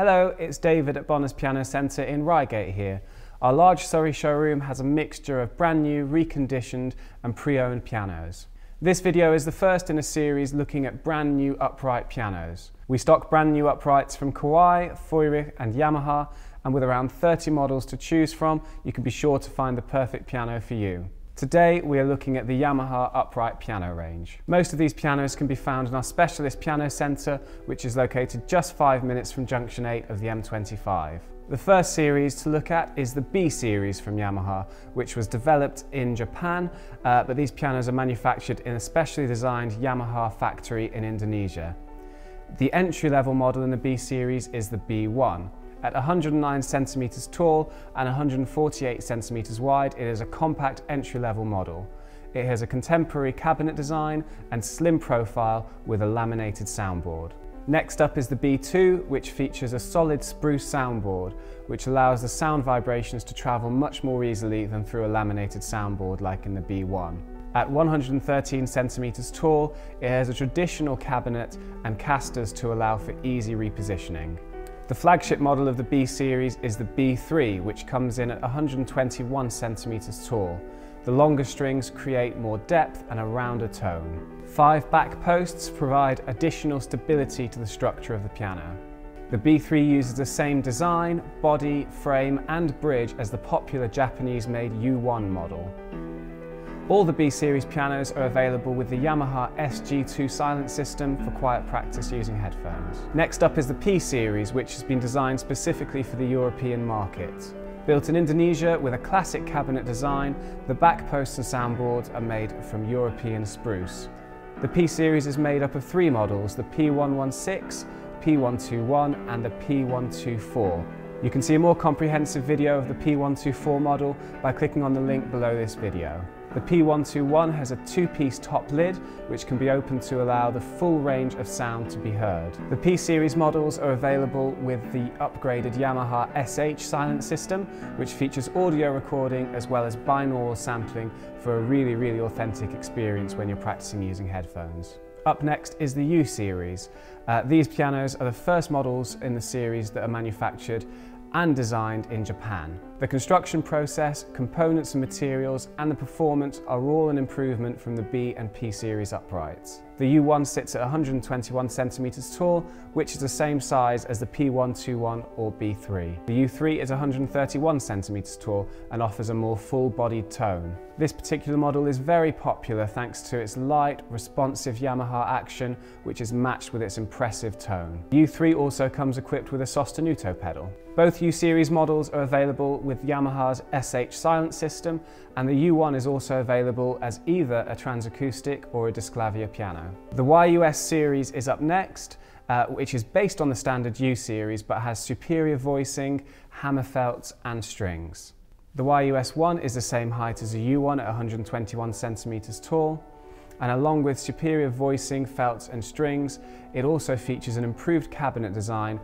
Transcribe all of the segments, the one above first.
Hello, it's David at Bonner's Piano Centre in Reigate here. Our large Surrey showroom has a mixture of brand new, reconditioned and pre-owned pianos. This video is the first in a series looking at brand new upright pianos. We stock brand new uprights from Kawai, Feurich and Yamaha and with around 30 models to choose from, you can be sure to find the perfect piano for you. Today we are looking at the Yamaha upright piano range. Most of these pianos can be found in our specialist piano centre which is located just 5 minutes from junction 8 of the M25. The first series to look at is the B series from Yamaha which was developed in Japan uh, but these pianos are manufactured in a specially designed Yamaha factory in Indonesia. The entry level model in the B series is the B1 at 109 centimeters tall and 148 centimeters wide, it is a compact entry-level model. It has a contemporary cabinet design and slim profile with a laminated soundboard. Next up is the B2, which features a solid spruce soundboard, which allows the sound vibrations to travel much more easily than through a laminated soundboard like in the B1. At 113 centimeters tall, it has a traditional cabinet and casters to allow for easy repositioning. The flagship model of the B series is the B3, which comes in at 121 centimeters tall. The longer strings create more depth and a rounder tone. Five back posts provide additional stability to the structure of the piano. The B3 uses the same design, body, frame and bridge as the popular Japanese-made U1 model. All the B-Series pianos are available with the Yamaha SG2 silent system for quiet practice using headphones. Next up is the P-Series, which has been designed specifically for the European market. Built in Indonesia with a classic cabinet design, the back posts and soundboards are made from European spruce. The P-Series is made up of three models, the P116, P121 and the P124. You can see a more comprehensive video of the P124 model by clicking on the link below this video. The P121 has a two-piece top lid which can be opened to allow the full range of sound to be heard. The P-Series models are available with the upgraded Yamaha SH silent system which features audio recording as well as binaural sampling for a really, really authentic experience when you're practicing using headphones. Up next is the U series. Uh, these pianos are the first models in the series that are manufactured and designed in Japan. The construction process, components and materials and the performance are all an improvement from the B and P series uprights. The U1 sits at 121 centimeters tall, which is the same size as the P121 or B3. The U3 is 131 centimeters tall and offers a more full-bodied tone. This particular model is very popular thanks to its light, responsive Yamaha action, which is matched with its impressive tone. The U3 also comes equipped with a sostenuto pedal. Both U-Series models are available with Yamaha's SH silent system and the U1 is also available as either a transacoustic or a Disklavier piano. The YUS series is up next, uh, which is based on the standard U series but has superior voicing, hammer felts and strings. The YUS1 is the same height as a U1 at 121 centimeters tall and along with superior voicing, felts and strings, it also features an improved cabinet design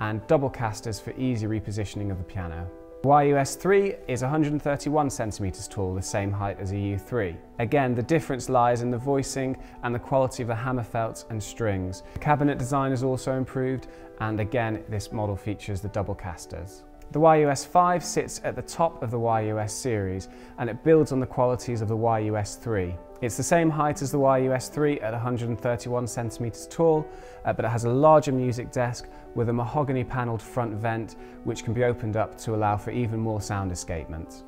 and double casters for easy repositioning of the piano. YUS3 is 131 centimeters tall, the same height as a U3. Again, the difference lies in the voicing and the quality of the hammer felts and strings. The cabinet design is also improved, and again, this model features the double casters. The YUS5 sits at the top of the YUS series, and it builds on the qualities of the YUS3. It's the same height as the YUS3 at 131 centimeters tall, uh, but it has a larger music desk with a mahogany panelled front vent which can be opened up to allow for even more sound escapement.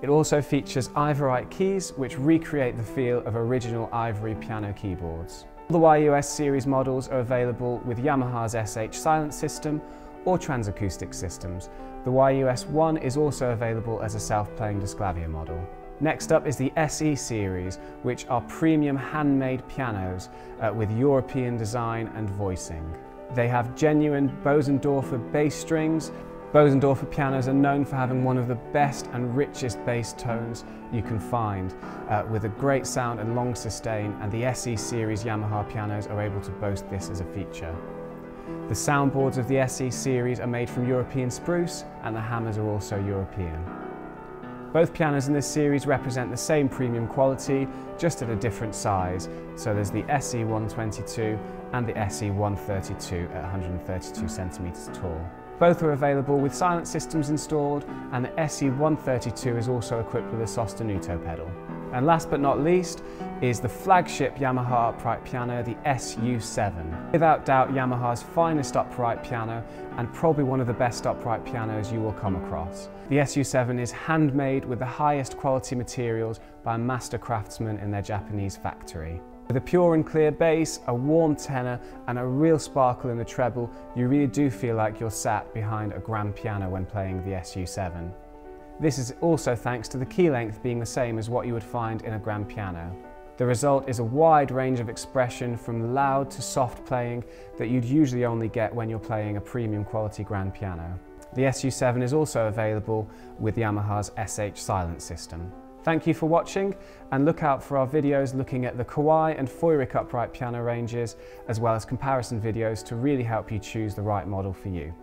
It also features Ivorite keys which recreate the feel of original ivory piano keyboards. The YUS series models are available with Yamaha's SH silent system or transacoustic systems. The YUS1 is also available as a self-playing Disklavier model. Next up is the SE series, which are premium handmade pianos uh, with European design and voicing. They have genuine Bosendorfer bass strings. Bosendorfer pianos are known for having one of the best and richest bass tones you can find, uh, with a great sound and long sustain, and the SE series Yamaha pianos are able to boast this as a feature. The soundboards of the SE series are made from European spruce, and the hammers are also European. Both pianos in this series represent the same premium quality, just at a different size. So there's the SE122 and the SE132 at 132 centimeters tall. Both are available with silent systems installed and the SE132 is also equipped with a sostenuto pedal. And last but not least is the flagship Yamaha upright piano, the SU7. Without doubt Yamaha's finest upright piano and probably one of the best upright pianos you will come across. The SU7 is handmade with the highest quality materials by master craftsman in their Japanese factory. With a pure and clear bass, a warm tenor and a real sparkle in the treble, you really do feel like you're sat behind a grand piano when playing the SU7. This is also thanks to the key length being the same as what you would find in a grand piano. The result is a wide range of expression from loud to soft playing that you'd usually only get when you're playing a premium quality grand piano. The SU7 is also available with Yamaha's SH silent system. Thank you for watching and look out for our videos looking at the Kawai and Feurich upright piano ranges as well as comparison videos to really help you choose the right model for you.